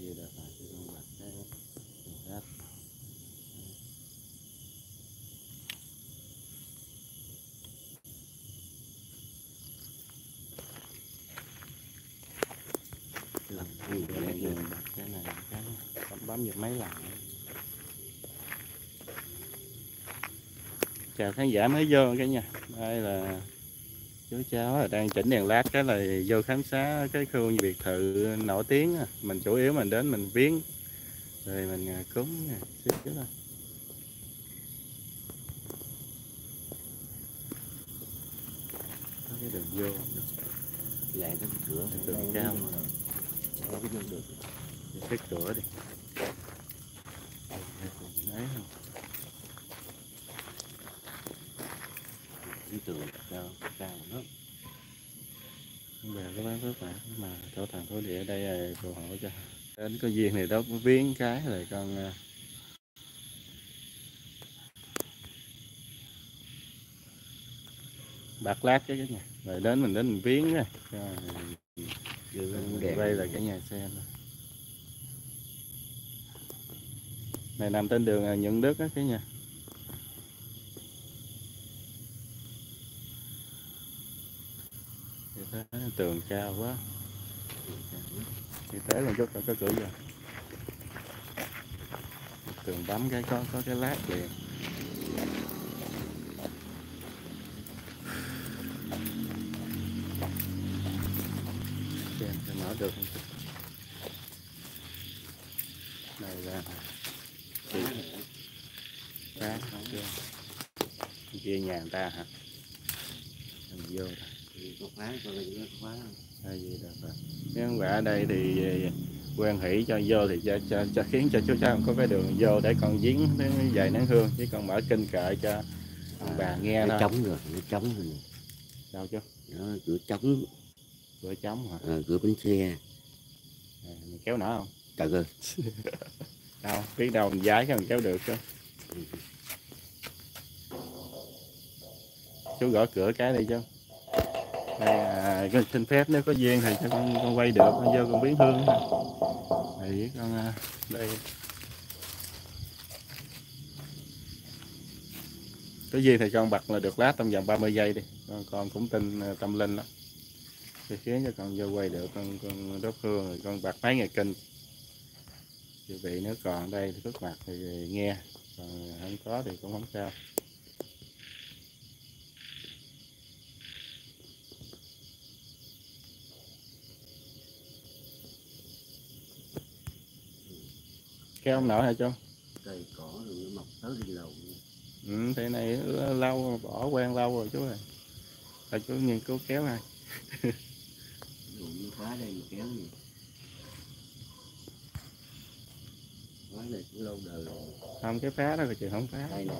gì là phải chứ không bật cái rác lần gì đây dừng bật cái này cái bấm bấm giật mấy lần chào khán giả mới vô cái nha. Đây là chú cháu đang chỉnh đèn led cái là vô khám phá cái khu biệt thự nổi tiếng mình chủ yếu mình đến mình viếng, rồi mình à, cúng nè, xíu xíu thôi có cái đường vô lại cái cửa Đường cao. Đâu có vô được cái cửa đi đấy không cái tường cao cao lắm bây giờ các bác các bạn mà thổ thần thổ địa ở đây là phù hộ cho đến có duyên thì đó viếng cái rồi con à, bạc lát chứ cái nhà rồi đến mình đến mình viếng rồi quay lại cái nhà xem này. này nằm trên đường à, Nhuận Đức á cái nhà. Tường cao quá thì tới một chút là có cửa rồi. Tường bấm cái có có cái lát liền. Xem sẽ mở được. Không này là chỉ cá không chưa kia nhà người ta hả? Mình vô rồi thì có khóa có lấy cái khóa hay gì đâu rồi nếu không phải ở đây thì quan hỷ cho vô thì cho, cho, cho khiến cho chú cháu có cái đường vô để con giếng vài nén hương. Chứ còn mở kinh kệ cho ông bà nghe nó thôi. trống rồi nó trống rồi đâu chứ? Đó cửa trống. Cửa trống hả? À, cửa bánh xe à, mình kéo nổi không? Trời ơi. Đâu biết đâu mình giái cái mình kéo được chứ. Chú gõ cửa cái đi chứ à, con xin phép nếu có duyên thì cho con con quay được con vô con biến hương thì con à, đây. Có duyên thì con bật là được lát trong vòng 30 giây đi. Con, con cũng tin à, tâm linh đó thì khiến cho con vô quay được con con đốt hương rồi con bật mấy ngày kinh. Dự bị nếu còn đây thì trước mặt thì nghe còn không có thì cũng không sao. Không nổi hả chú cây cỏ rồi nó mọc tới đi lầu ừ, thế này lâu bỏ quen lâu rồi chú ơi. Là chú nghiên cứu kéo này đủ như khóa đây mà kéo gì? Khóa này cũng lâu đời rồi. Không cái phá đó thì chị không phá. Đây nè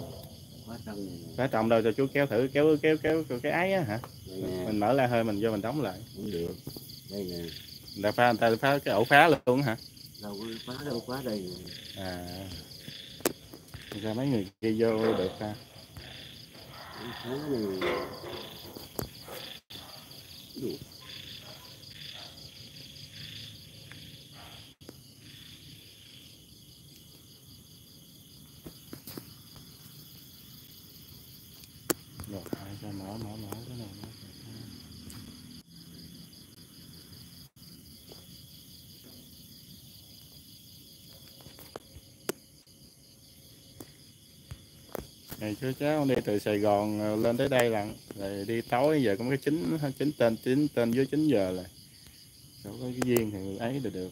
khóa trong này phá trọng đâu cho chú kéo thử kéo kéo kéo, kéo cái ái á hả? Mình mở ra hơi mình vô mình đóng lại. Cũng được. Đây nè. Người ta phá người ta phá cái ổ phá luôn hả đâu có khóa đâu đây. Nè à ra mấy người kia vô được ha khóa này đủ. Rồi mở mở mở cái này nữa. Này chú cháu đi từ Sài Gòn ờ, lên tới đây lận rồi đi tối giờ cũng cái chín chín tên chín tên dưới 9 giờ rồi đâu có cái duyên thì ấy được. Được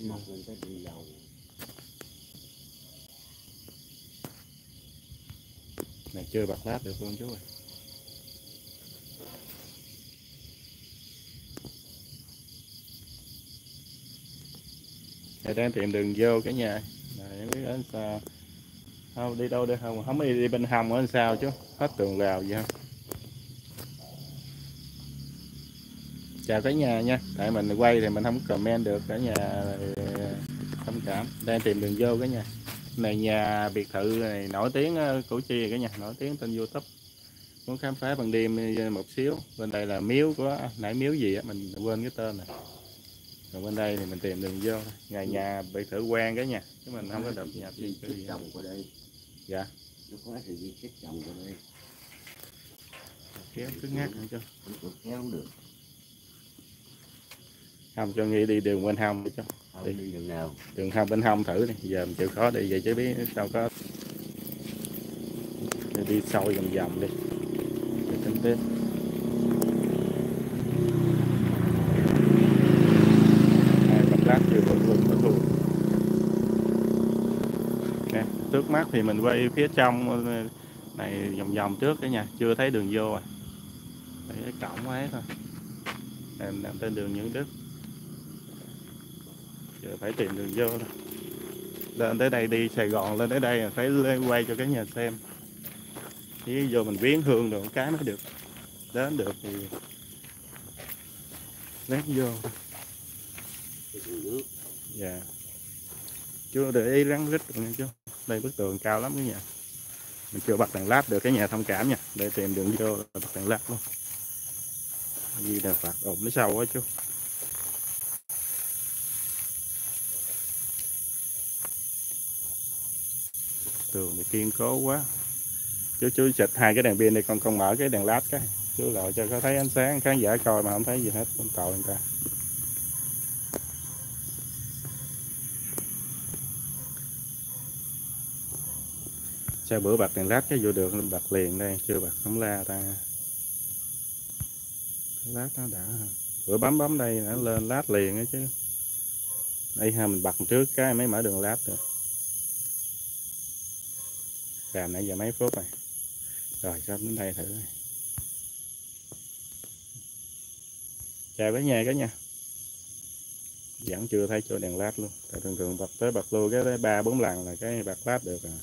mọc lên tới đi lầu này chưa bật lát được luôn chú ơi Dạ, Thầy đang tìm đường vô cái nhà. Này, không biết ở sao. Không đi đâu đây? Không không đi, đi bên hầm ở sao chứ? Hết tường rào gì không chào cả nhà nha. Tại mình quay thì mình không comment được cả nhà. Thông cảm. Đang tìm đường vô cái nhà. Này nhà biệt thự này nổi tiếng ờ, củ chi cả nhà. Nổi tiếng trên youtube. Muốn khám phá bằng đêm một xíu. Bên đây là miếu của nãy miếu gì á? Mình quên cái tên này còn bên đây thì mình tìm đường vô nhà nhà biệt thự quen cái nhà chứ mình không có đập cái chết gì. Chồng qua đây. Dạ. Nó khóa thì đi chết chồng qua đây. Kéo cứ ngắt có kéo không được. Không cho nghĩ đi đường bên hông đi không Đi. đi đường nào? Đường hông bên hông thử đi. Giờ mình chịu khó đi vậy chứ biết sao có. Đi, đi sâu vòng vòng đi. Để tính tiếp hai cặp lát chưa còn luôn có thua nè trước mắt thì mình quay phía trong ờ, này vòng vòng trước cái nhà chưa thấy đường vô à. Thấy cái cổng ấy thôi. Em nằm trên đường những đức. Giờ phải tìm đường vô thôi. Lên tới đây đi Sài Gòn lên tới đây là phải lên quay cho cái nhà xem. Chứ vô mình viếng hương rồi cái mới được. Đến được thì lát vô. Dạ. Chưa để ý rắn rít rồi nha chú đây bức tường cao lắm cái nhà mình chưa bật đèn lát được cái nhà thông cảm nha, để tìm đường vô là bật đèn lát luôn. Gì là phạt ổn nó sâu quá chú. Tường thì kiên cố quá. Chú chú xịt hai cái đèn pin này con con mở cái đèn lát cái, chú lộ cho có thấy ánh sáng, khán giả coi mà không thấy gì hết, con tội người ta. Sao bữa bật đèn lát cái vô được, bạc bật liền đây, chưa bật không la ta. Lát nó đã. Bữa bấm bấm đây nó lên lát liền ấy chứ. Đây ha, mình bật trước cái mới mở đường lát được. Làm nãy giờ mấy phút rồi. Rồi, sắp đến đây thử này. chào cả nhà cả nha vẫn chưa thấy chỗ đèn lát luôn. Tại thường thường bật tới bật luôn cái tới ba bốn lần là cái bật lát được à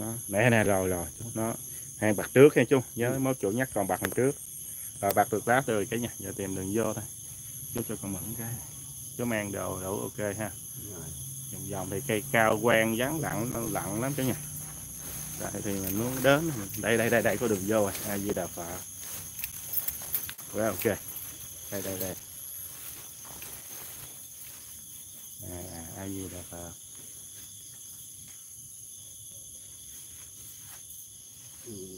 nó nè nè rồi rồi. Nó hai bật trước nha chú. Nhớ mốt chỗ nhắc còn bật đằng trước. Rồi bật được lát rồi cái nhà giờ tìm đường vô thôi. Chú cho con mượn cái. Chú mang đồ đủ ok ha. Vòng vòng thì cây cao quen vắng lặng lặng lắm chứ nha. Đây thì mình muốn đến. Mình- đây đây đây đây có đường vô rồi. A di đà phật. Quá ok. Đây đây đây. À, a di đà phật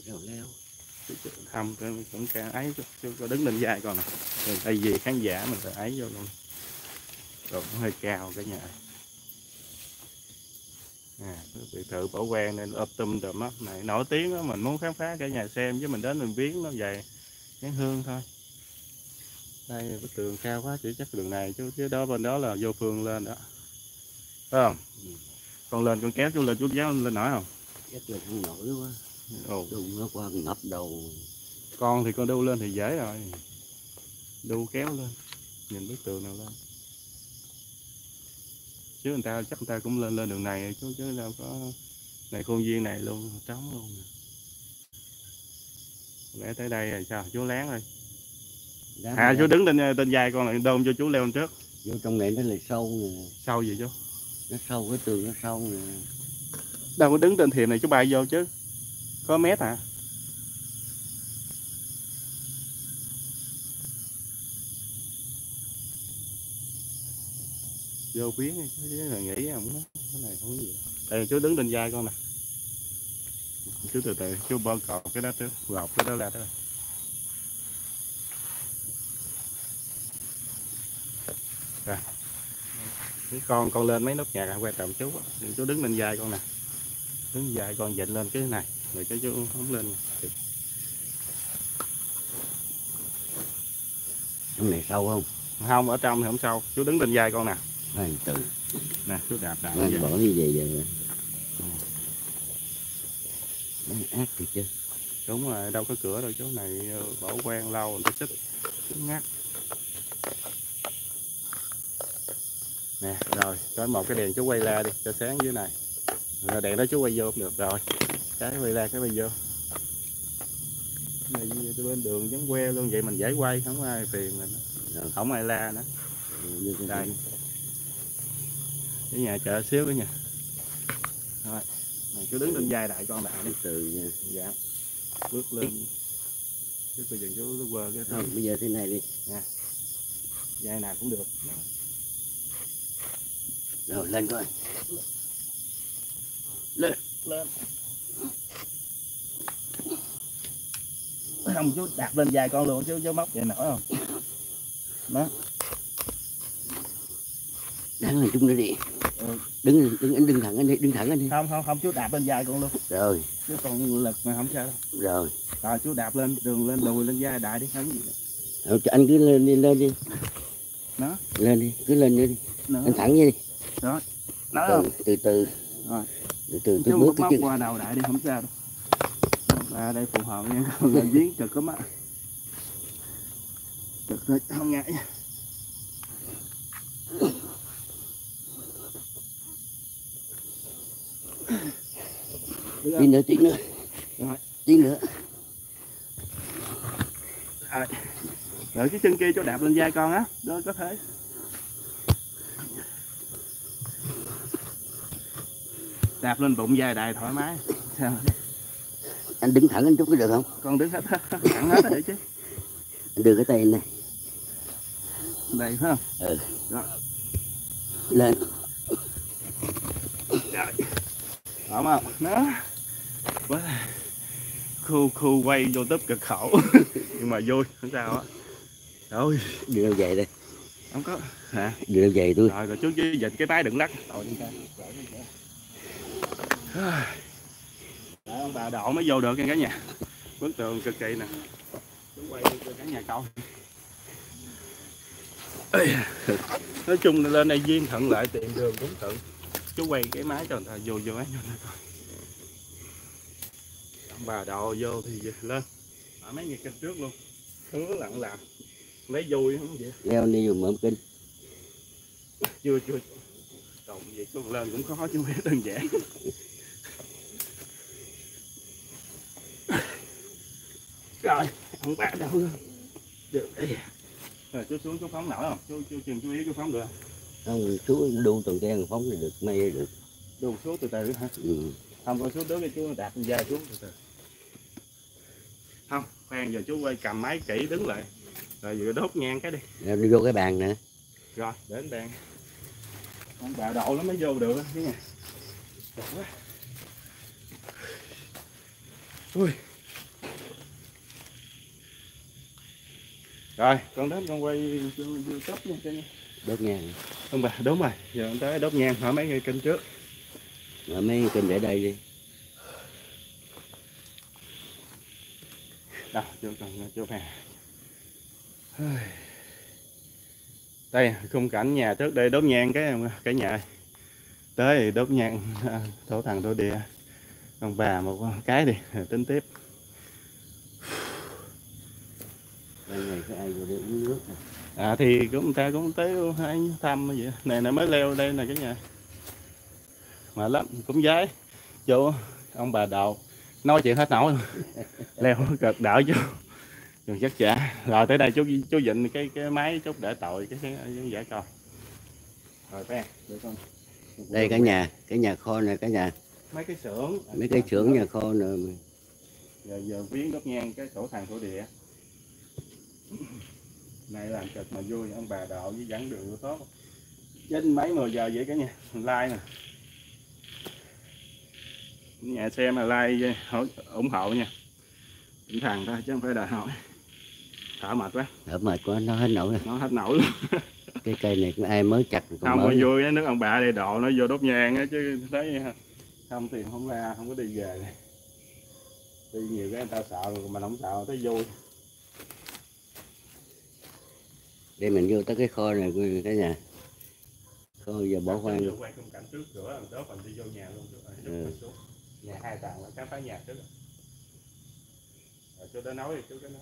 rào leo. Thăm cái cũng ca ấy chú có đứng lên con nè Rồi tại vì khán giả mình phải ấy vô luôn. Rồi cũng hơi cao cái nhà. À, biệt thự bảo quen nên ấp tum tùm á. Này nổi tiếng á mình muốn khám phá cả nhà xem chứ mình đến mình viếng nó vậy nén hương thôi. Đây bức tường cao quá chỉ chắc đường này chứ chứ đó bên đó là vô phương lên đó. Phải không? Ừ. con lên con kéo chú lên chú giáo lên nổi không? Chết là không nổi quá ồ đụng nó qua ngập đầu. Con thì con đu lên thì dễ rồi. Đu kéo lên nhìn bức tường nào lên. Chứ người ta chắc người ta cũng lên lên đường này chứ chứ đâu có này khuôn viên này luôn trống luôn. Lẽ tới đây rồi sao? Chú lén rồi. Đám à chú đứng trên trên vai con lại đôn cho chú leo lên trước. Vô trong này nó là sâu nè. Sau gì chú? Nó sâu cái tường nó sâu nè. Đâu có đứng trên thềm này chú bay vô chứ có mét à vô biến đi, chứ là nghĩ không có cái này không có gì. Đây chú đứng trên vai con nè. Chú từ từ chú bơ cột cái đó trước gọt cái đó ra đó rồi. Cái con con lên mấy nốt nhạc quay trọng chú chú đứng lên vai con nè. Đứng vai con dịnh lên cái này rồi cho chú không lên. Trong này sâu không? Không ở trong thì không sao chú đứng lên vai con nè. Này, từ. Nè chú đạp đạp vậy. bỏ như vậy vậy. Nó ác thiệt chứ. Đúng rồi đâu có cửa đâu. Chỗ này ờ, bỏ quen lâu người ta xích ngắt. Nè rồi có một cái đèn chú quay la đi. Cho sáng dưới này. Rồi đèn đó chú quay vô cũng được. Rồi cái quay la cái quay vô này bên đường giống que luôn vậy mình dễ quay không ai phiền mình. Rồi. không ai la nữa. Cái đây. Cái nhà chợ xíu cái nhà. Rồi này, chú đứng lên vai đại con đại đi. Từ nha. Dạ. Bước lên. Chứ bây giờ chú nó quơ cái Thôi, bây giờ thế này đi. Vai nào cũng được. Rồi lên coi. Lên không chú đặt lên dài con luôn chú chú móc vậy nổi không Đáng là chung nữa đi. Ừ. Đứng đứng đứng thẳng anh đi, đứng thẳng anh đi. không không không chú đạp lên dài con luôn Rồi, chứ còn lực mà không sao đâu rồi. rồi chú đạp lên đường lên đùi lên vai đại đi không gì đâu. Anh cứ lên đi, lên đi. Đó. Lên đi, cứ lên nữa đi. nữa Anh thẳng như đi. nói Từ không từ từ. Rồi. Từ từ chú tôi bước cái chân. qua đầu đại đi không sao đâu à đây phù hợp nha còn là giếng cực lắm á cực thôi không ngại Tí nữa, tí nữa. Rồi. Tí nữa. Rồi. Rồi cái chân kia cho đạp lên vai con á, đó có thể. Đạp lên bụng vai đại thoải mái. Sao? Anh đứng thẳng anh chút có được không? Con đứng hết thẳng hết rồi chứ. Anh đưa cái tay này Đây phải không? Ừ. Rồi. lên. Rồi. Ổn không? Nó. Quá. Khu khu quay YouTube cực khổ. Nhưng mà vui, không sao á. Rồi, Đưa đâu về đây. không có. Hả? Đưa đâu về tôi. Rồi rồi chú với dịch cái máy đừng lắc. Ra. Đấy, ông bà đậu mới vô được nha cả nhà. Bức tường cực kỳ nè. Chú quay cho cả nhà coi. Nói chung là lên đây duyên thuận lợi tiện đường cũng thuận. Chú quay cái máy cho người ta vô vô ấy cho người ta coi. Ông bà đậu vô thì lên. Ở mấy ngày kênh trước luôn. Hứa lặng làm. Lấy vui không vậy? Leo đi dùng mượn kinh. chưa chưa cộng vậy con lên cũng khó chứ không đơn giản rồi ông bà đâu rồi được rồi chú xuống chú phóng nổi không chú chú chừng chú ý chú phóng được. Không? Không, chú đu tuần trang phóng thì được, may được. đu xuống từ từ hả? Ừ. không có xuống đứng thì chú đặt vai xuống từ từ. Không khoan giờ chú quay cầm máy kỹ đứng lại. Rồi vừa đốt nhang cái đi. Leo đi vô cái bàn nè. rồi đến đèn ông bà đậu nó mới vô được cái nha. Ui rồi. Con đến con quay tấp nha cho Đốt nha. ông bà đúng rồi. Giờ ông tới đốt nhang hỏi mấy người kênh trước. Rồi mấy kinh để đây đi. đâu chưa cần chưa nè đây khung cảnh nhà trước đây đốt nhang cái cái nhà tới thì đốt nhang à, thổ thần thổ địa. Ông bà một cái đi tính tiếp Đây này có ai vô đây uống nước nè. à thì cũng người ta cũng tới hai thăm vậy. Này nè mới leo đây nè cái nhà. Mà lắm cũng giấy chỗ ông bà đậu nói chuyện hết nổi leo cực đỡ chứ đừng chắc chả. Rồi tới đây chú chú dịnh cái cái máy chút để tội cái cái cái giả coi rồi bé để con Đây cả nhà, cái nhà kho này cả nhà. mấy cái xưởng. Mấy cái xưởng nhà kho nữa. giờ giờ viếng đốt nhang cái sổ thằng sổ địa này làm cực mà vui ông bà đậu với dẫn đường tốt. Trên mấy mười giờ vậy cả nhà? Like nè. Nhà xem là like ủng hộ nha. Tinh thần thôi chứ không phải đòi hỏi. Thở mệt quá. Ở mệt quá, nó hết nổi rồi. nó hết nổi luôn. Cái cây này cũng ai mới chặt còn không mới. vui á nước ông bà đi độ nó vô đốt nhang á chứ thấy không tiền không ra không có đi về. Đi nhiều cái người ta sợ mà không sợ thấy vui Đây mình vô tới cái kho này của cả nhà. Kho giờ bỏ hoang. Vô quay khung cảnh trước cửa làm đó phần đi vô nhà luôn rồi Ừ. nhà hai tầng là khám phá nhà trước rồi rồi chú đã nói chú đã nói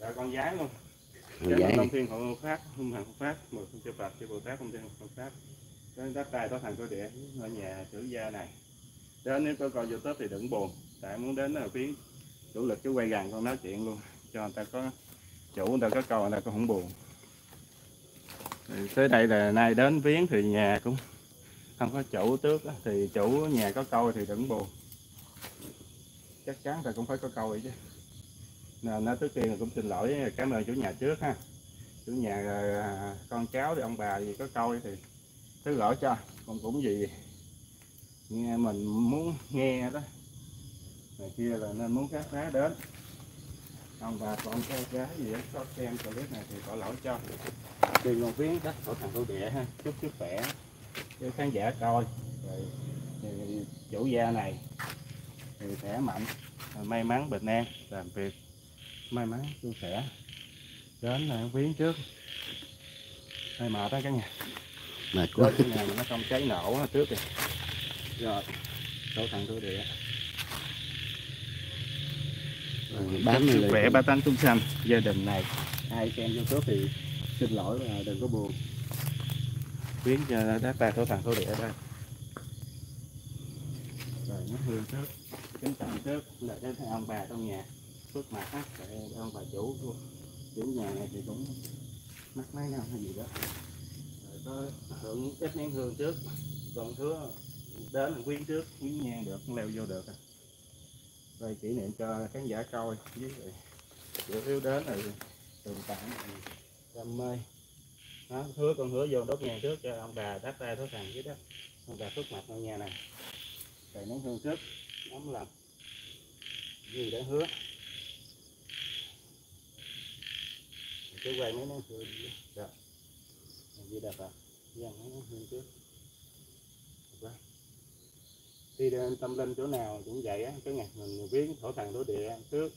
rồi con gái luôn Không giải. Long Thiên Hộ Pháp, Hung Hằng Pháp, một con chư Phật, chư Bồ Tát, Không Thiên Hộ Pháp. Cái đất đai có thành có địa ở nhà chủ gia này. Đến nếu có coi YouTube thì đừng buồn, tại muốn đến là phiến chủ lực cứ quay gần con nói chuyện luôn, cho người ta có chủ người ta có câu là ta cũng không buồn. Thì tới đây là nay đến viếng thì nhà cũng không có chủ tước đó. thì chủ nhà có câu thì đừng buồn. Chắc chắn là cũng phải có câu vậy chứ nên nó trước tiên là cũng xin lỗi, cảm ơn chủ nhà trước ha chủ nhà à, con cháu thì ông bà gì có câu thì thứ lỗi cho còn cũng gì nghe mình muốn nghe đó này kia là nên muốn các phá đến ông bà con cái gái gì đó có xem clip này thì có lỗi cho. Đi ngon viếng đất của thằng thổ địa ha chúc sức khỏe. Cho khán giả coi rồi thì chủ gia này thì khỏe mạnh. May mắn bình an làm việc may mắn suôn sẻ đến là viếng trước. Hơi mệt đó cả nhà. Mệt quá. Cái nhà mà nó không cháy nổ trước kìa. Rồi chỗ thằng thổ địa bám sức lên khỏe ba tánh chúng sanh gia đình này ai xem youtube thì xin lỗi và đừng có buồn. Viếng cho đất ta thổ thằng thổ địa đây. Rồi nó hương trước kính trọng trước là đến ông bà trong nhà. Phước mặt á để ông bà chủ chủ nhà này thì cũng mắc mấy năm hay gì đó. Rồi có hưởng ít nén hương trước còn thưa đến quyến trước quyến nhang được leo vô được à đây kỷ niệm cho khán giả coi với lại chủ yếu đến rồi tường tạm đam mê. Đó, hứa con hứa vô đốt nhà trước cho ông bà đáp tay thối thằng dưới đó. Ông bà phước mặt ngôi nhà này. Rồi nén hương trước nắm lòng. Gì đã hứa? Cứ quay mấy nén hương. Dạ. Rồi gì đẹp à? Dàn mấy nén hương trước đi đến tâm linh chỗ nào cũng vậy á, cái ngày mình viếng thổ thần thổ địa trước.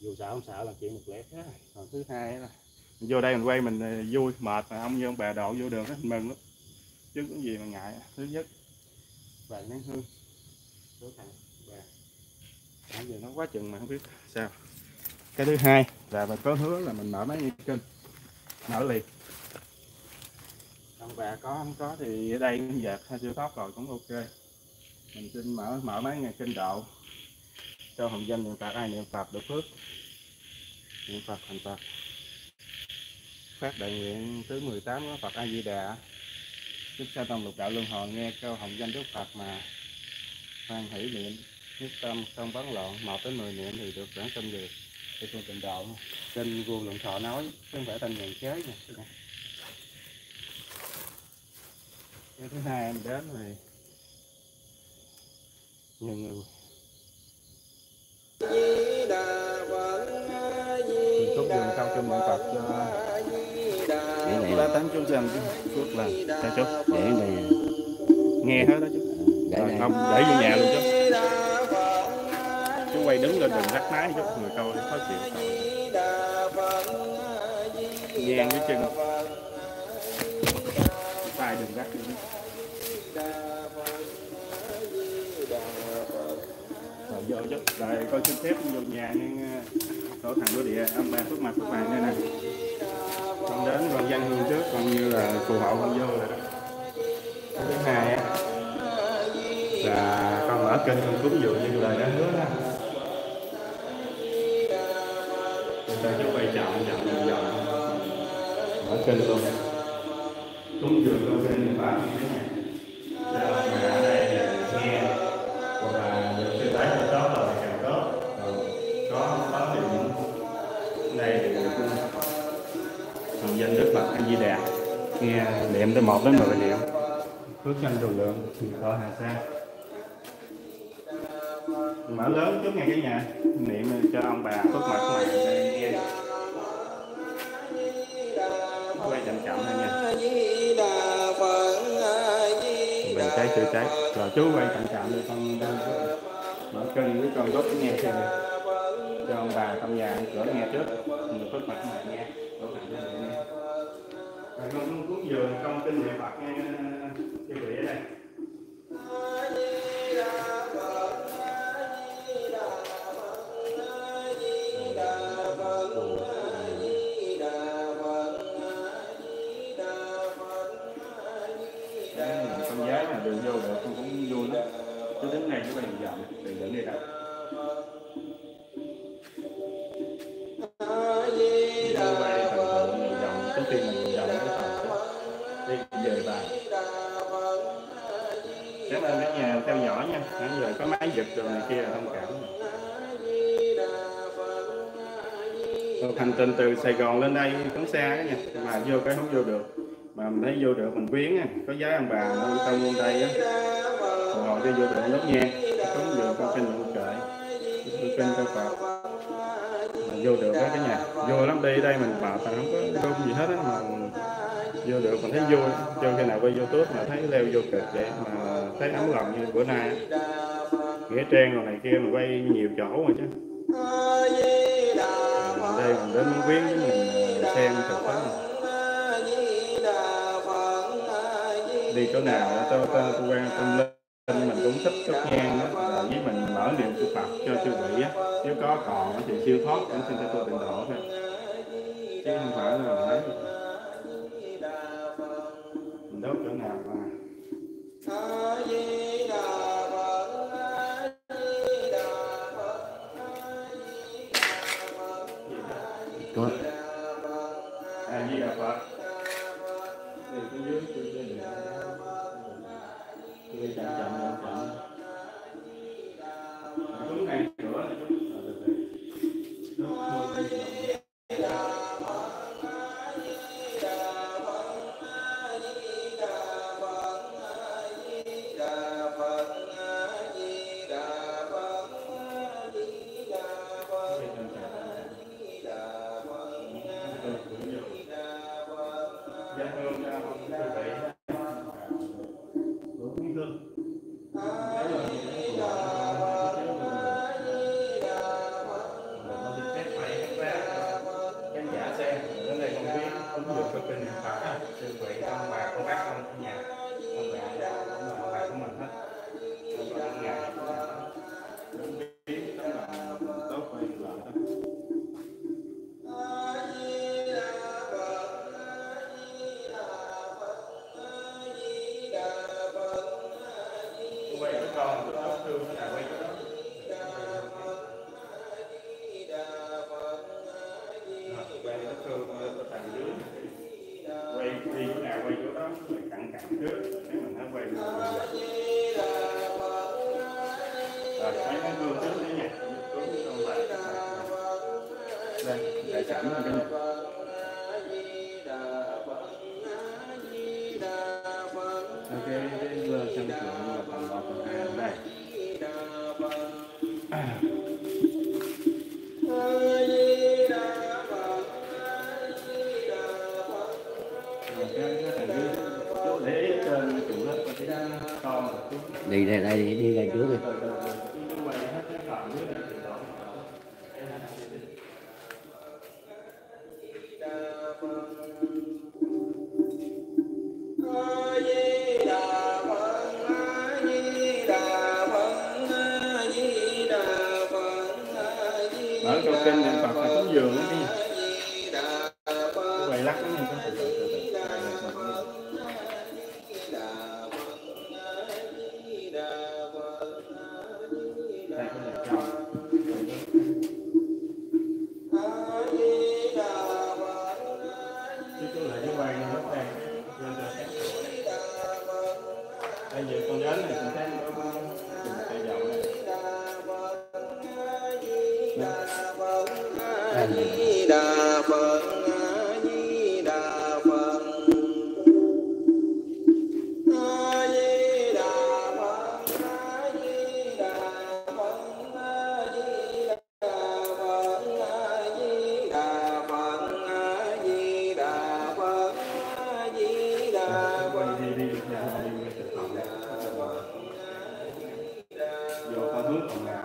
Dù sợ không sợ là chuyện một lẽ khác. Còn thứ hai là vô đây mình quay mình ờ, vui, mệt mà ông như ông bà độ vô đường á, mình mừng lắm. Chứ có gì mà ngại. Thứ nhất và nén hương thổ thần và bây giờ nó quá chừng mà không biết sao. Cái thứ hai là mình có hứa là mình mở máy nghe kênh mở liền. Ông bà có không có thì ở đây cũng dẹp hay chưa tốt rồi cũng ok mình xin mở mở máy ngày kinh độ cho hồng danh niệm phật, ai niệm phật được phước. Niệm phật, thành phật. Phát đại nguyện thứ 18 tám phật a di đà chúng sa tông lục đạo luân hồi nghe câu hồng danh đức phật mà hoan hỷ niệm nhất tâm không bấn loạn, một đến mười niệm thì được giảng tâm được. Thì con tịnh độ, trên vua luận thọ nói, chứ không phải tên nhàn chế nè thứ hai em đến rồi nhiều người mình chúc cao kinh niệm phật cho để này ba tám chúng sanh phước lành cho chú để nè. nghe hết đó chú để rồi đây không để vô nhà luôn chú chú quay đứng lên đừng rắc mái chút người coi để khó chịu. Nhang với chân. Tay đừng rắc nữa. Rồi chút rồi coi xin phép vô nhà nhưng ờ, tổ thằng đối địa âm ba phước mặt phước bàn đây nè. Con đến con dân hương trước còn như là phù hộ con vô rồi đó. Thứ hai á, là con mở kênh con cúng dường như lời đã hứa đó. Người ta chú quay chậm chậm dần dần mở kênh luôn. Niệm tới một đến mười niệm phước sanh đồ lượng thọ hà sa mở lớn chút nghe cái nhà. Niệm cho ông bà phước mặt này đây nghe quay chậm chậm thôi nha. Bình cháy chữa cháy. Rồi, chú quay chậm chậm đi con đang mở kênh với con gốc nghe xem cho ông bà trong nhà, cửa nghe trước. Người phước mặt này nghe mặt này nghe rồi con cúng dường trong kinh niệm phật nghe sư vị ở đây. Con gái mà đường vô được con cũng vui lắm cứ đứng này chú mình dọn đừng dẫn đi đâu giật rồi này kia thông cảm Được. Hành trình từ Sài Gòn lên đây cũng xa đó nha, mà vô cái không vô được. Mà mình thấy vô được mình quyến á có giá ông bà ông tông ông đây á. Phù hộ cho vô được lớp nhang cũng được con kênh hỗ trợ. Kênh cho Phật. Mình vô được hết cái nhà, vô lắm, đi đây mình bảo là không có không gì hết á, mà vô được mình thấy vui. Chơi khi nào quay YouTube mà thấy leo vô kịch vậy mà thấy ấm lòng như bữa nay nghĩa trang rồi này kia mình quay nhiều chỗ rồi chứ. Mình đây mình đến miếng viếng mình xem thật pháp đi chỗ nào cho tôi quan tâm linh mình cũng thích thắp nhang đó với mình mở niệm của phật cho chư vị á. Nếu có còn thì siêu thoát, cũng xin cho tôi tịnh độ thôi. Chứ không phải là mình mình đốt chỗ nào mà đại sảnh ở đây ok cái vừa xem cửa vừa còn đây đi đây đây đi đây trước đi Hello.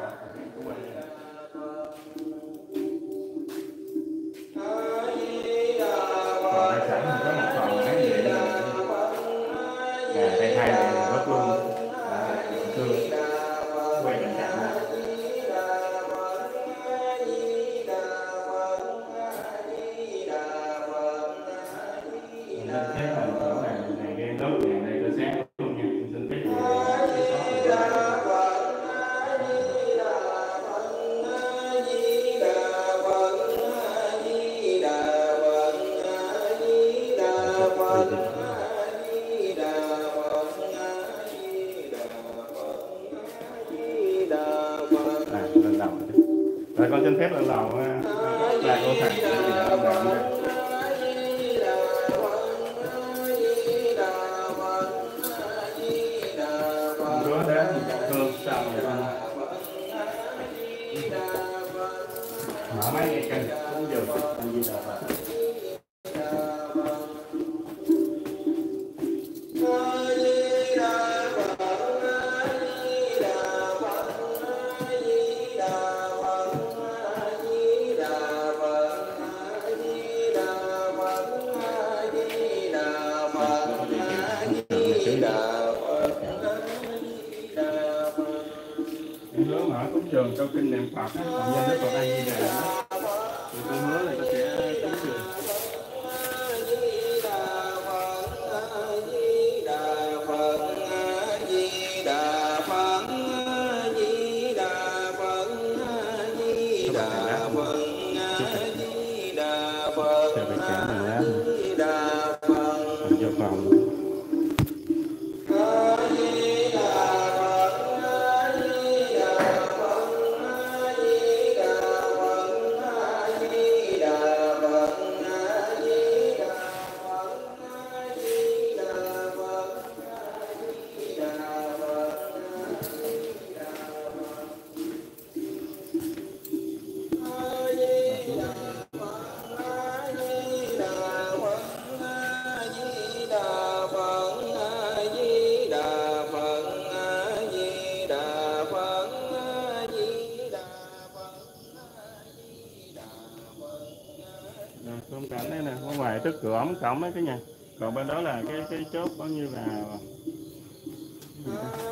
Cửa ống cổng ấy, cái nhà. Còn bên đó là cái cái chốt có như là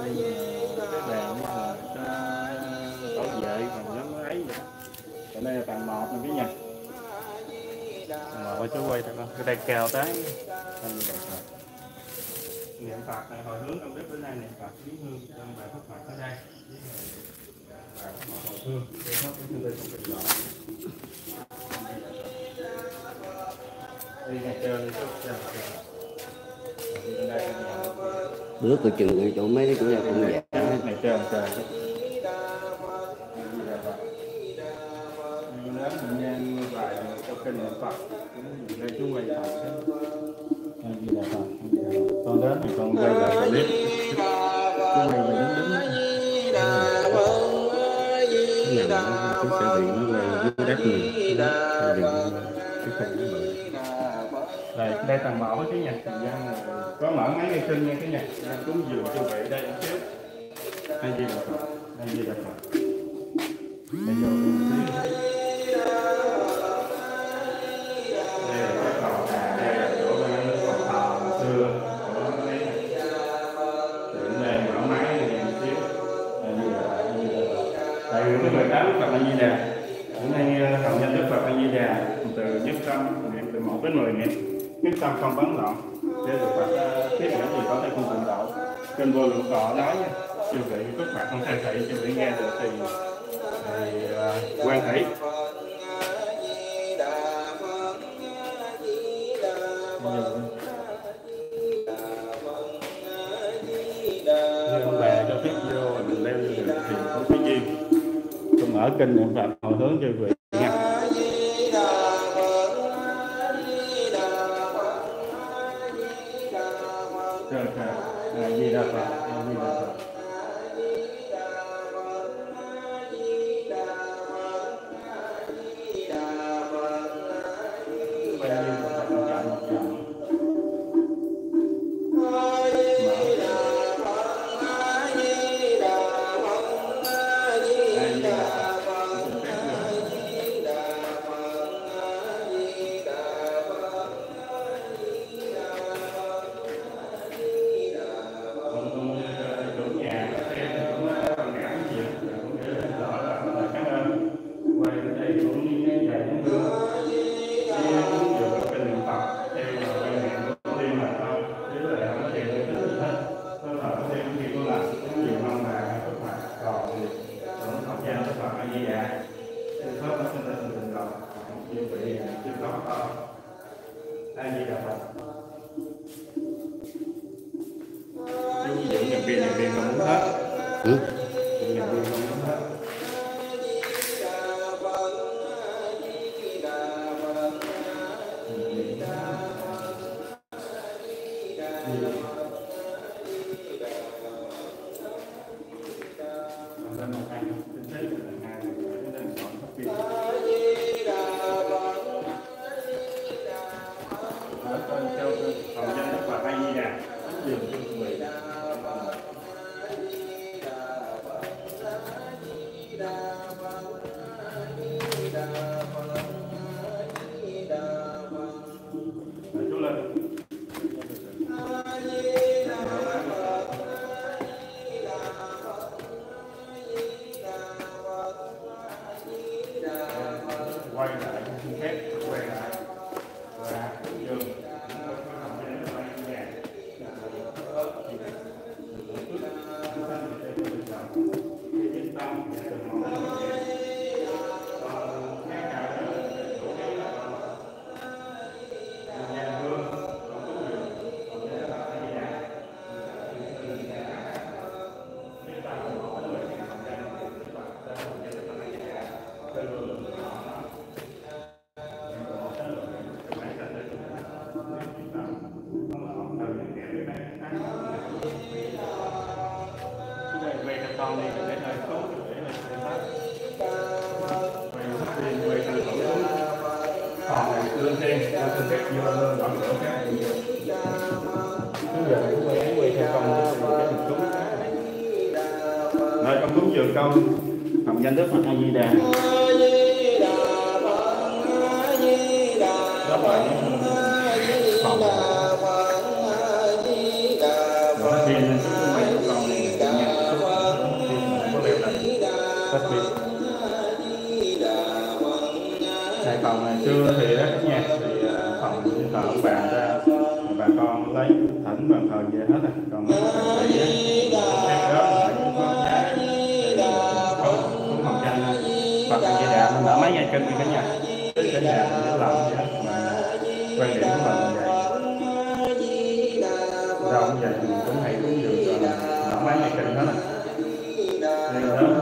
cái đèn là bảo vệ còn nó ấy vậy còn đây là tầng một này cái nhà tầng một chú quay cho con cái đây kèo tới. Niệm phật này hồi hướng trong đức bữa nay niệm phật viếng hương trong bài pháp phật ở đây. Bài phật hồi hương bước đây trường chỗ mấy a di cũng Phật con đến thì con quay lại clip chú quay về đứng đứng cái nào nó sẽ bị nó dưới đất mình cái đây tầng tầng với cái nhà thời gian là có mở máy ngay sinh nha, cái nhà đang à, cúng dường cho vị đây ở trước anh gì đà Phật? Anh gì đà Phật? Bây giờ đây là cái cầu đây là chỗ cái xưa. Của mở máy một Phật a di đà Phật. Tại vì cái người hôm nay à, phạm nhân Đức Phật a di đà, từ nhất tâm niệm từ 1 đến mười niệm nhất tâm không bắn loạn để được Phật tiếp dẫn người có thể không tịnh độ kinh vô lượng thọ nói nha chư vị phước mặt không thay thị chư vị nghe được thì thì uh, quan hỷ ở ông cho vô mở kinh niệm phật hồi hướng cho vị by that, okay? rộng và cũng hãy uống được thoải mái ngay đó hết nên đó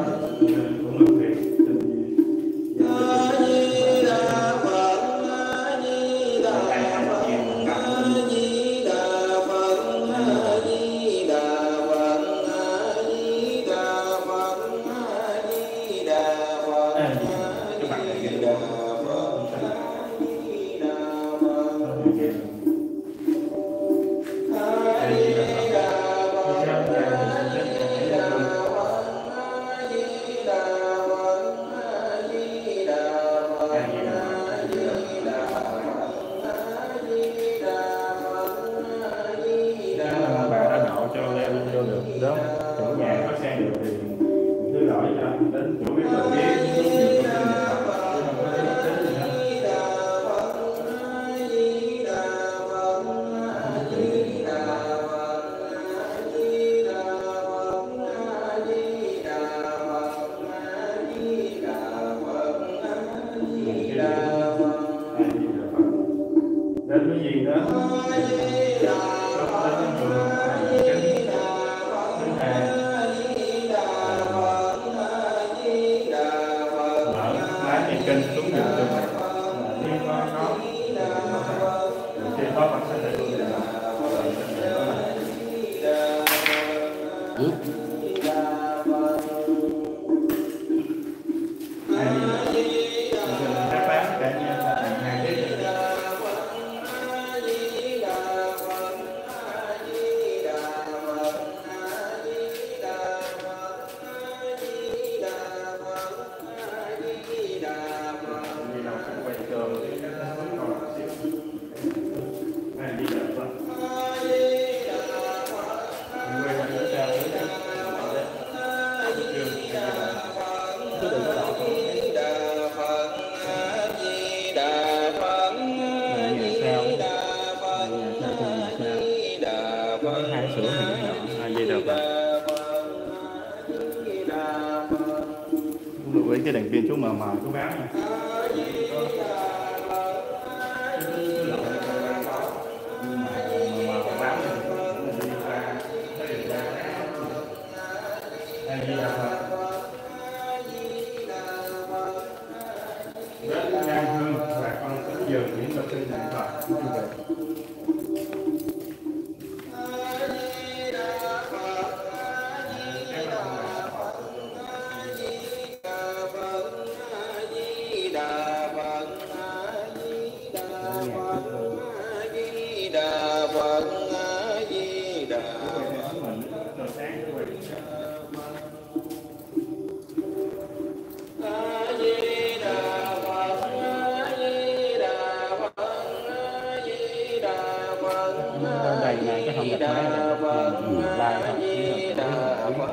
lai Phật như là quý Phật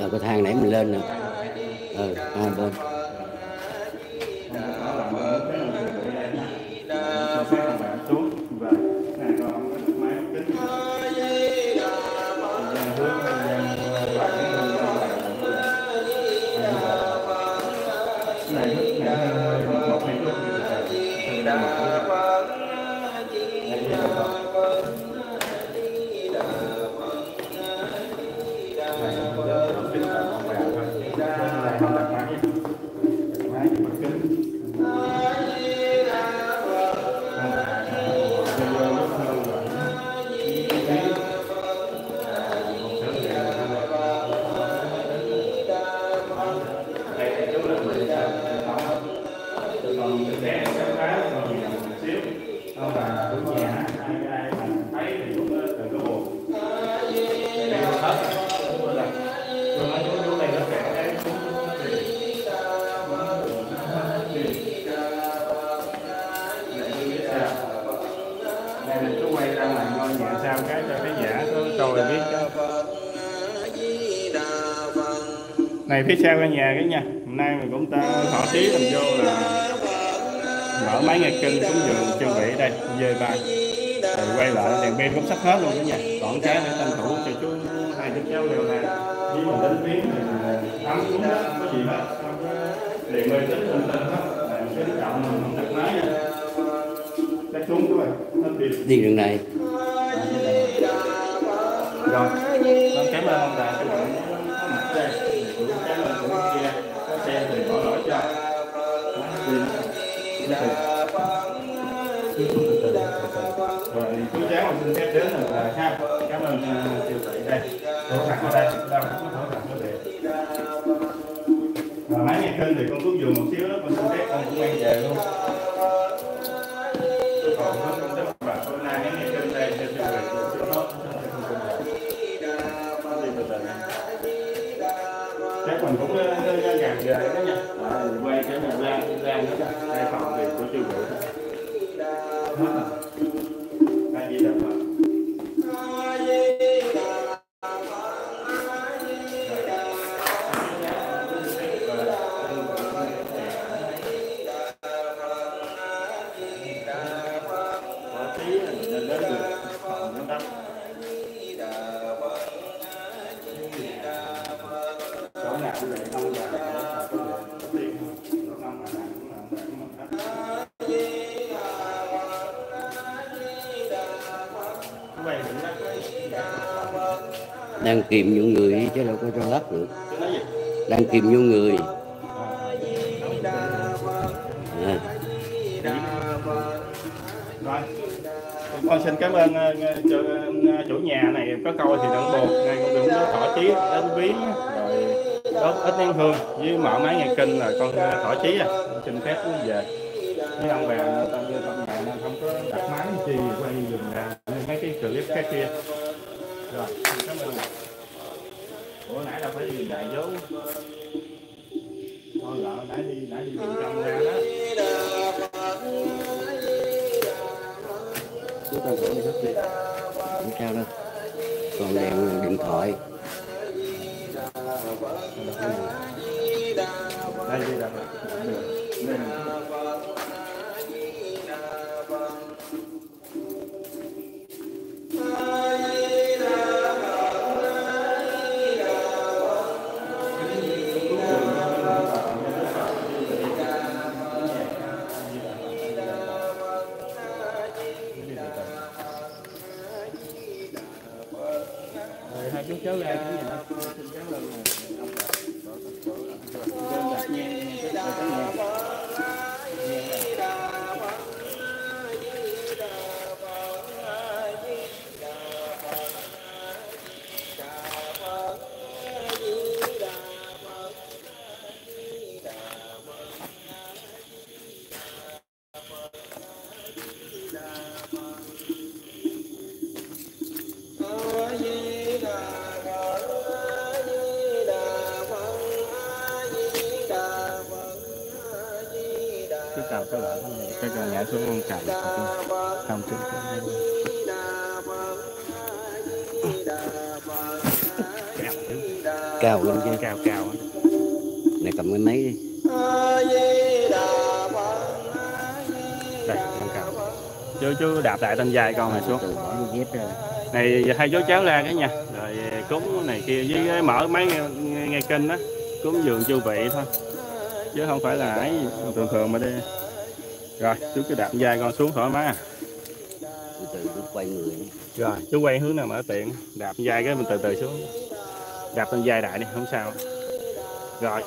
Rồi cái thang nãy mình lên nè. Ừ, hai bên. Này phía sau căn nhà cái nha. Hôm nay mình cũng ta thỏ tí mình vô là mở máy nghe cân xuống giường chuẩn bị đây dơi ba. Rồi quay lại đèn pin cũng sắp hết luôn cái nhà còn cái để tranh thủ cho chú hai đứa cháu leo ra với mình tính biến thì xuống đó không có gì hết. Đèn pin tính tinh tinh hết. Làm cái trọng mình không đặt máy nha. Chắc xuống chú ơi đi đường này. Rồi con cảm ơn ông bà rồi chú cháu mình xin phép đến là ha cảm ơn à, uh, siêu thị đây. Thổ thật ở đây đâu cũng có thổ thật ở đây. Và máy nghe kênh thì con cũng dùng một xíu đó con xin phép con cũng mang về luôn. Còn có con rất hôm nay đây chắc mình cũng ờ, gần về đó nha. Quay cái này ra ra nữa đây phòng thì của siêu thị. Đang kìm vô người chứ đâu có cho lắc được. Đang kìm vô người. À, con xin cảm ơn ờ, chủ, ờ, chủ nhà này có câu thì đừng bột này cũng đừng có thỏ chí đến viếng rồi đốt ít nén hương với mở máy nghe kinh là con ờ, thỏ chí à. Xin phép về. Với ông bà cái kia. Rồi cảm ơn. Ủa nãy đâu phải gì đại dấu thôi lỡ nãy đi nãy đi bên trong ra đó. Chú ta đi đi. Không sao đâu còn đèn điện thoại Cái lại cái cào nhảy xuống con cào không chứ cao lên chứ cào á. này cầm cái máy đi. Đây con cào chú chú đạp lại tên dài con này xuống. Này hai chú cháu ra cái nha. Rồi cúng này kia với cái mở máy nghe, nghe, nghe kênh đó cúng dường chu vị thôi. Chứ không phải là ấy thường thường mà đi rồi chú cứ đạp dài con xuống thoải mái à. Từ từ tôi quay người. Rồi chú quay hướng nào mà tiện. Đạp dài cái mình từ từ xuống. Đạp lên dài đại đi không sao. Rồi.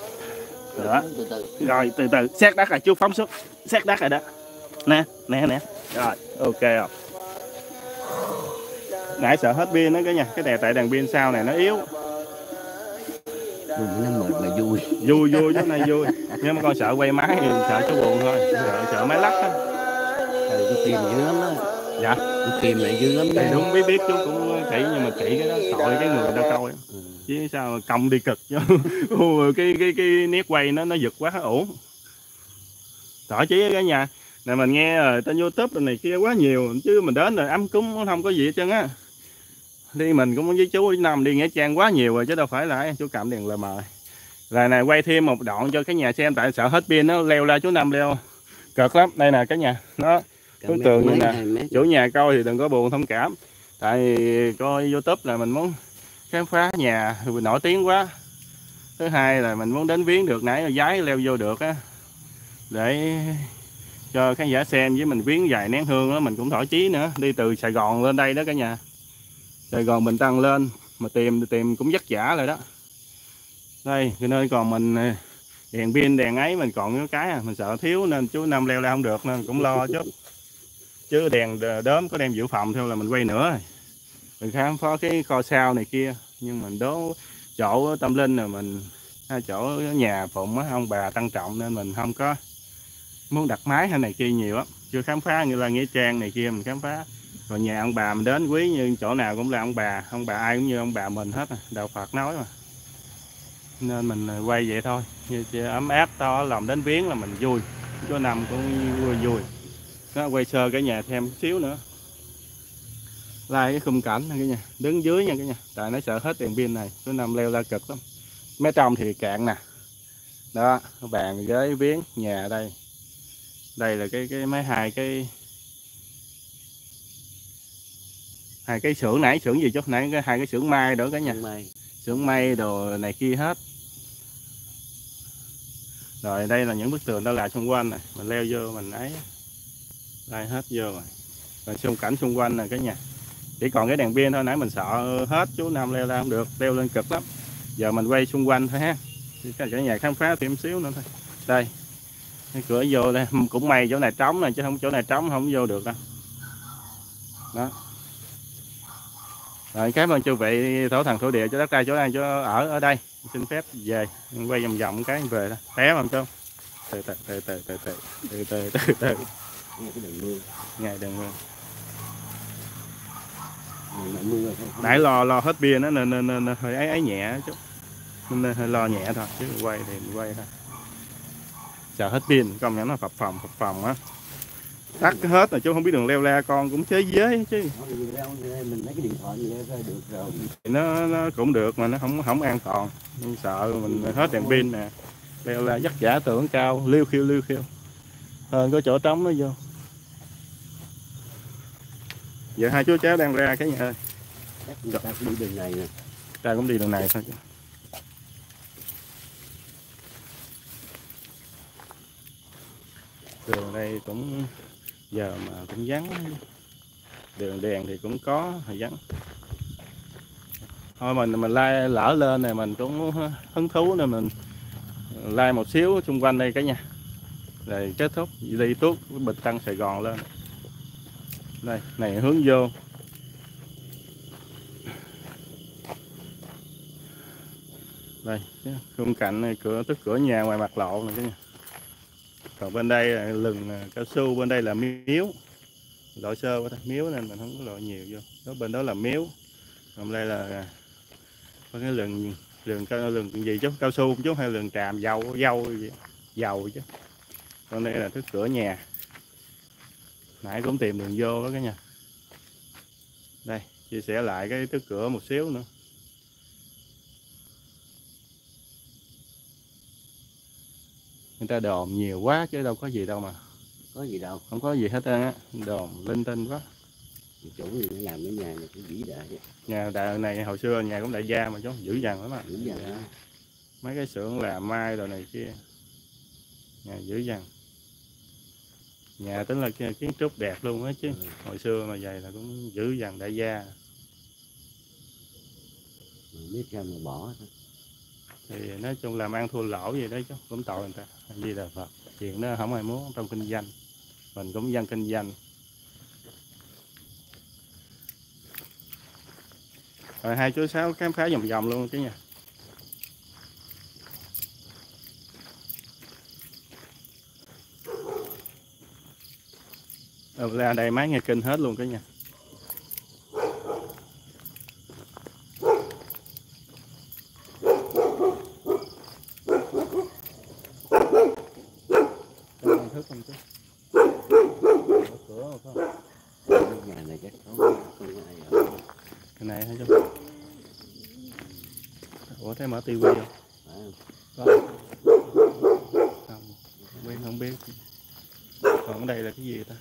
Nữa từ từ. Rồi từ từ. Xét đất rồi chú phóng xuống. Xét đất rồi đó. Nè nè nè. Rồi ok không nãy sợ hết pin đó cái nha cái đèn tại đèn pin sau này nó yếu. Mình mà vui. Vui vui chỗ này vui. Nhưng mà con sợ quay máy thì sợ chú buồn thôi. Sợ, sợ máy lắc á. Thầy tôi kìm dữ lắm đó. Dạ. Tôi kìm lại dữ lắm đó đúng biết biết chú cũng kỹ nhưng mà kỹ cái đó tội cái người ta coi. Ừ. chứ sao công đi cực chứ. Cái cái cái nét quay nó nó giật quá ổn. Tỏ chí cái nhà. Này mình nghe rồi trên youtube này kia quá nhiều chứ mình đến rồi ấm cúng không có gì hết trơn á. Đi mình cũng với chú nằm đi nghĩa trang quá nhiều rồi chứ đâu phải là chú cầm đèn lờ mờ rồi này quay thêm một đoạn cho cái nhà xem tại sợ hết pin nó leo ra chú năm leo. Cực lắm. Đây nè cái nhà. Nó tưởng mấy, như nè, chủ nhà coi thì đừng có buồn thông cảm. Tại coi youtube là mình muốn khám phá nhà. Nổi tiếng quá. Thứ hai là mình muốn đến viếng được nãy giái leo vô được á. Để cho khán giả xem với mình viếng vài nén hương đó mình cũng thỏa chí nữa. Đi từ sài gòn lên đây đó cả nhà. Sài gòn bình tân lên mà tìm tìm cũng vất vả rồi đó đây cái nơi còn mình đèn pin đèn ấy mình còn cái cái à, mình sợ thiếu nên chú năm leo leo không được nên cũng lo chút chứ đèn đốm có đem dự phòng theo là mình quay nữa. Mình khám phá cái kho sao này kia nhưng mình đố chỗ tâm linh là mình à, chỗ nhà phụng á ông bà tăng trọng nên mình không có muốn đặt máy hay này kia nhiều á. Chưa khám phá như là nghĩa trang này kia mình khám phá. Rồi nhà ông bà mình đến quý như chỗ nào cũng là ông bà ông bà ai cũng như ông bà mình hết à. đạo phật nói mà nên mình à, quay vậy thôi. Như ấm áp to lòng đến viếng là mình vui. Chỗ nằm cũng vui vui. Nó quay sơ cái nhà thêm chút xíu nữa. Lai cái khung cảnh này cái nhà. Đứng dưới nha cái nhà. Tại nó sợ hết đèn pin này. Số năm leo ra cực lắm. Mấy trong thì cạn nè. Đó bàn ghế viếng nhà đây. Đây là cái cái mấy hai cái hai cái xưởng nãy. Xưởng gì chứ nãy? Cái hai cái xưởng mai đó cả nhà. Xưởng may đồ này kia hết rồi, đây là những bức tường đã là xung quanh này. Mình leo vô, mình ấy đây hết vô rồi. Rồi, xung cảnh xung quanh này cái nhà. Chỉ còn cái đèn pin thôi, nãy mình sợ hết, chú nam leo ra không được, leo lên cực lắm. Giờ mình quay xung quanh thôi ha. Cả nhà khám phá thêm xíu nữa thôi. Đây, cái cửa vô đây. Cũng may chỗ này trống này, chứ không, chỗ này trống không vô được đâu. Đó rồi cảm ơn chú vị thổ thần thổ địa cho đất đai chỗ đang cho ở ở đây. Xin phép về quay vòng vòng cái về đó. Té không không từ từ từ từ từ từ từ từ từ từ đường mưa ngày đừng mưa. Nãy lo lo hết bia nó nên, nên, nên, hơi ấy ấy nhẹ chút. Nên, hơi lo nhẹ thôi chứ quay thì mình quay thôi. Sợ hết pin công nhắn nó phập phòng phập phòng á tắt hết rồi chú không biết đường leo la con cũng chế giới chứ. Mình lấy cái điện thoại mình được rồi. Nó, nó cũng được mà nó không không an toàn. Nhưng sợ mình hết đèn pin nè. Leo la dắt giả tưởng cao liêu khiêu liêu khiêu. Hơn có chỗ trống nó vô. Giờ hai chú cháu đang ra cái nhà ơi. Ta cũng đi đường này nè. Ta cũng đi đường này thôi đường đây cũng giờ mà cũng vắng. Đường đèn thì cũng có thì vắng. Thôi mình mình lai lỡ lên này mình cũng hứng thú nên mình lai một xíu xung quanh đây cả nhà rồi kết thúc, đi tuốt bịch tăng sài gòn lên. Đây, này hướng vô. Đây, khung cạnh này, cửa, tức cửa nhà ngoài mặt lộ này cả nhà còn bên đây là lừng à, cao su, bên đây là miếu. Loại sơ quá thôi miếu nên mình không có loại nhiều vô. Đó, bên đó là miếu. Còn đây là à, có cái lừng lừng cao, lừng gì chứ? Cao su chứ hay lừng tràm, dầu dâu gì? Dầu chứ. Còn đây là cái cửa nhà. Nãy cũng tìm đường vô đó cả nhà. Đây, chia sẻ lại cái thức cửa một xíu nữa. Người ta đồn nhiều quá chứ đâu có gì đâu mà. Có gì đâu. Không có gì hết trơn á. Đồn linh tinh quá. Chủ gì nó làm cái nhà này cũng vĩ đại vậy. Nhà đại này hồi xưa nhà cũng đại gia mà chú dữ dằn lắm à dữ dằn Dạ. mấy cái xưởng làm mai rồi này kia. Nhà dữ dằn. Nhà tính là ki- kiến trúc đẹp luôn á chứ. Ừ. hồi xưa mà vậy là cũng dữ dằn đại gia. Mình biết sao mà bỏ thôi thì nói chung làm ăn thua lỗ gì đấy chứ, cũng tội người ta. Đi là phật, chuyện đó không ai muốn trong kinh doanh. Mình cũng dân kinh doanh. Rồi hai chú sáu khám phá vòng vòng luôn chứ nha. Là đầy máy nghe kinh hết luôn cả nhà cửa không nhà này chắc không không ai ở cái này hả chú ủa thấy mở tivi không? Có. Không biết không biết. Còn ở đây là cái gì ta?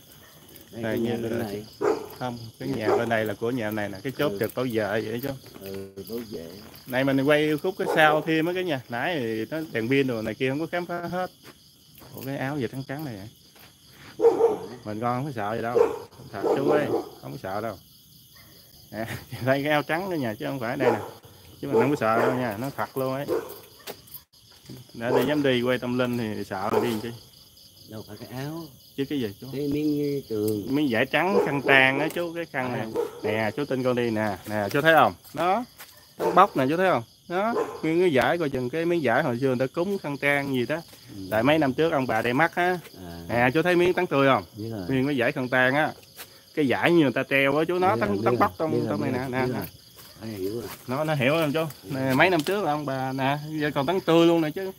Đây Đây nhà bên này. không cái nhà bên này là của nhà này nè. Cái chốt Ừ. trực bảo vệ vậy chứ. Ừ, bố vệ. Này mình quay khúc cái sau thêm á cái nhà. Nãy thì nó đèn pin rồi này kia không có khám phá hết. Ủa cái áo gì trắng trắng này vậy? Mình con không có sợ gì đâu. Thật chú ơi không có sợ đâu. Nè thấy cái áo trắng đó nhà chứ không phải đây nè. Chứ mình không có sợ đâu nha nó thật luôn ấy. Đã đi dám đi quay tâm linh thì sợ rồi đi chi đâu phải cái áo. Chứ cái gì chú? Cái miếng tường. Miếng vải trắng khăn trang á chú cái khăn này. Nè chú tin con đi nè. Nè chú thấy không? Đó tấm bóc nè chú thấy không đó nguyên cái vải coi chừng cái miếng vải hồi xưa người ta cúng khăn trang gì đó. Ừ. tại mấy năm trước ông bà đầy mắt á à, nè chú thấy miếng tán tươi không? Nguyên cái vải khăn trang á cái vải như người ta treo á chú nó tán tán biết bóc rồi, trong trong này nè nè. À, nó nó hiểu không chú. Nè, mấy năm trước là ông bà nè giờ còn tán tươi luôn nè chứ.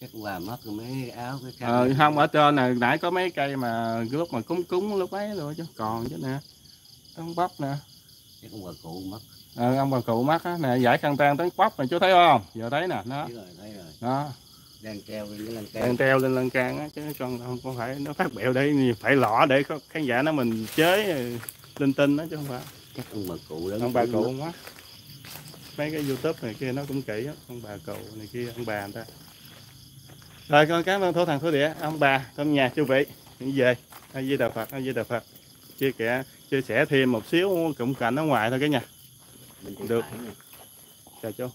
Chắc quà mất rồi mấy áo cái khăn ờ, không ở trên nè nãy có mấy cây mà lúc mà cúng cúng lúc ấy rồi chứ. Còn chứ nè tán bóc nè. Chắc bà cụ mất ờ, ông bà cụ mắt á nè giải khăn tan tán bóc này chú thấy không? Giờ thấy nè nó đó. Đang treo lên lan đang can. Treo lên lan can á chứ con không có phải nó phát bẹo để phải lọ để khán giả nó mình chế ờ, linh tinh đó chứ không phải. Chắc ông bà cụ đó. Ông bà cụ quá mấy cái youtube này kia nó cũng kỹ á ông bà cụ này kia ông bà người ta. Rồi con cảm ơn thổ thần thổ địa ông bà trong nhà chú vị. Đi về. A di đà phật a di đà phật. Chia sẻ chia sẻ thêm một xíu cụm cảnh ở ngoài thôi cái nhà Được. chào chú.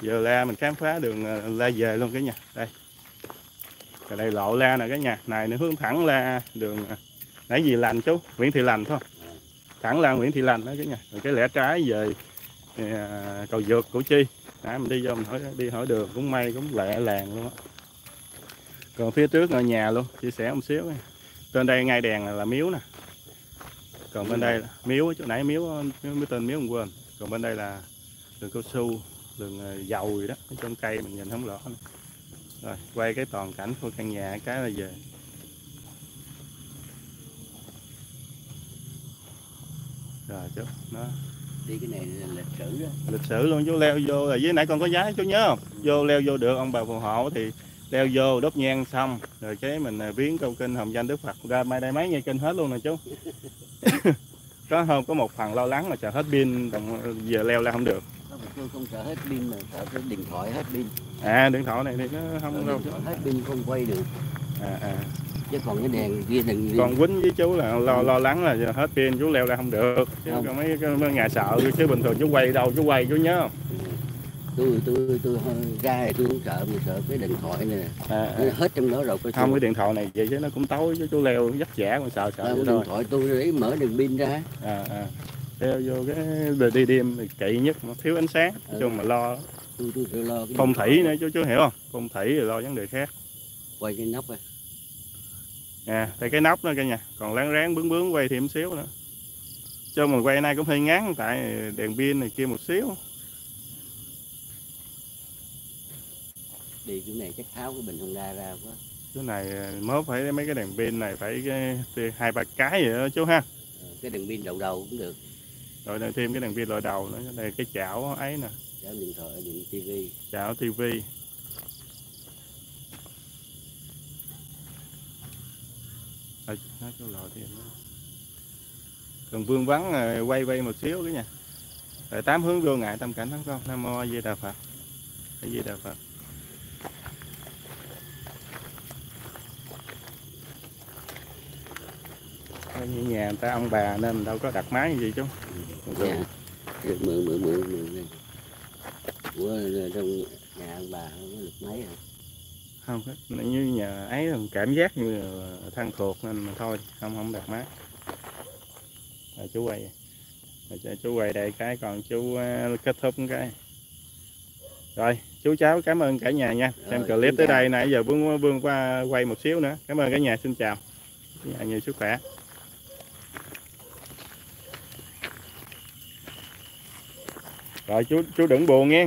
Giờ la mình khám phá đường ờ, la về luôn cái nhà. Đây. Rồi đây lộ la nè cái nhà. Này nó hướng thẳng la đường ờ, nãy gì lành chú? Nguyễn Thị Lành không? Thẳng la Nguyễn Thị Lành đó cái nhà. Rồi cái lẽ trái về ờ, cầu dược Củ Chi. Nãy mình đi vô mình hỏi đi hỏi đường cũng may cũng lẹ làng luôn á. Còn phía trước là nhà luôn chia sẻ một xíu trên đây ngay đèn là, là miếu nè còn bên đây là miếu chỗ nãy miếu miếu, miếu tên miếu không quên. Còn bên đây là đường cao su đường ờ, dầu gì đó. Ở trong cây mình nhìn không rõ nữa. rồi quay cái toàn cảnh của căn nhà cái là về. Rồi chú nó đi cái này là lịch sử đó lịch sử luôn chú leo vô là dưới nãy con có giái chú nhớ không? Vô leo vô được ông bà phù hộ thì leo vô đốt nhang xong. Rồi cái mình à, viếng câu kinh hồng danh đức phật. Ra mai đây mấy nghe kinh hết luôn nè chú. Có hôm có một phần lo lắng là chờ hết pin còn giờ leo lên không được. Tôi không sợ hết pin mà sợ cái điện thoại hết pin. À điện thoại này thì nó Sợ không đâu. hết pin không quay được. À, à. chứ còn cái đèn kia đừng đi còn quýnh với chú là lo lo lắng là hết pin chú leo ra không được. Chứ còn mấy, cái- nhà sợ chứ bình thường chú quay đâu chú quay chú nhớ không tôi tôi tôi ra thì tôi cũng sợ mà sợ cái điện thoại này à, à. hết trong đó rồi cái không cái điện thoại này vậy chứ nó cũng tối chứ chú leo vất vả còn sợ sợ cái vậy điện thoại tôi để mở đèn pin ra. À, à. leo vô cái đời đi đêm thì kỵ nhất mà thiếu ánh sáng Ừ. chung mà lo. Tôi tôi, tôi lo cái phong thủy nữa chú chú hiểu không? Phong thủy rồi lo vấn đề khác. Quay cái nóc á à tại cái nóc đó cả nhà. Còn láng ráng bướng bướng quay thêm xíu nữa. Cho mình quay nay cũng hơi ngắn tại đèn pin này kia một xíu đi cái này chắc tháo cái bình Honda ra quá. Cái này mốt phải mấy cái đèn pin này phải cái, hai ba cái vậy đó chú ha. Ờ, cái đèn pin đầu đầu cũng được. Rồi thêm cái đèn pin loại đầu nữa đây cái chảo ấy nè. Cháo điện thoại điện tivi chảo tivi nói thêm nữa. còn vương vắng à, quay quay một xíu cái nha. Tám hướng vô ngại tâm cảnh thắng con. Nam mô a di đà phật. A di đà phật như nhà người ta ông bà nên đâu có đặt máy gì chú nhà được mượn mượn mượn mượn này của trong nhà ông bà không có được mấy à không hết. Như nhà ấy cảm giác như thân thuộc nên mà thôi không không đặt máy. Rồi chú quay rồi cho chú quay đây cái còn chú à, kết thúc cái. Rồi chú cháu cảm ơn cả nhà nha. Xem Rồi, clip tới đây nãy giờ vương vương qua quay một xíu nữa. Cảm ơn cả nhà xin chào. Nhà nhiều sức khỏe rồi chú chú đừng buồn nghe.